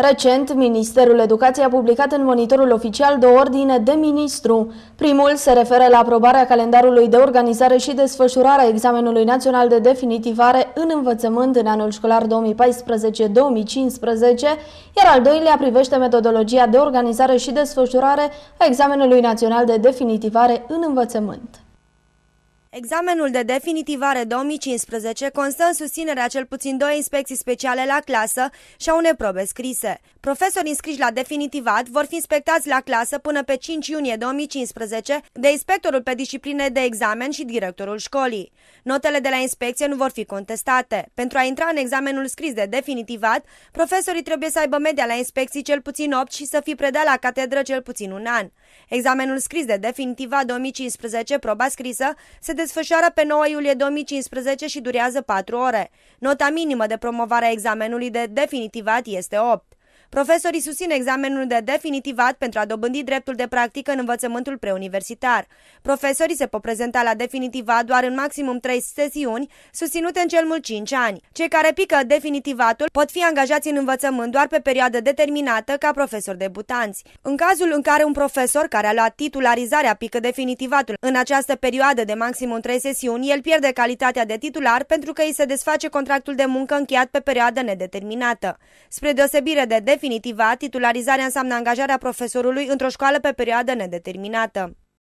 Recent, Ministerul Educației a publicat în monitorul oficial două ordine de ministru. Primul se referă la aprobarea calendarului de organizare și desfășurare a examenului național de definitivare în învățământ în anul școlar 2014-2015, iar al doilea privește metodologia de organizare și desfășurare a examenului național de definitivare în învățământ. Examenul de definitivare 2015 constă în susținerea cel puțin două inspecții speciale la clasă și a unei probe scrise. Profesorii înscriși la definitivat vor fi inspectați la clasă până pe 5 iunie 2015 de inspectorul pe discipline de examen și directorul școlii. Notele de la inspecție nu vor fi contestate. Pentru a intra în examenul scris de definitivat, profesorii trebuie să aibă media la inspecții cel puțin 8 și să fi predat la catedră cel puțin un an. Examenul scris de definitivat 2015, proba scrisă, se desfășoară pe 9 iulie 2015 și durează 4 ore. Nota minimă de promovare a examenului de definitivat este 8. Profesorii susțin examenul de definitivat pentru a dobândi dreptul de practică în învățământul preuniversitar. Profesorii se pot prezenta la definitivat doar în maximum 3 sesiuni, susținute în cel mult 5 ani. Cei care pică definitivatul pot fi angajați în învățământ doar pe perioadă determinată ca profesori debutanți. În cazul în care un profesor care a luat titularizarea pică definitivatul în această perioadă de maximum 3 sesiuni, el pierde calitatea de titular pentru că îi se desface contractul de muncă încheiat pe perioadă nedeterminată. Spre deosebire de definitiva, titularizarea înseamnă angajarea profesorului într-o școală pe perioadă nedeterminată.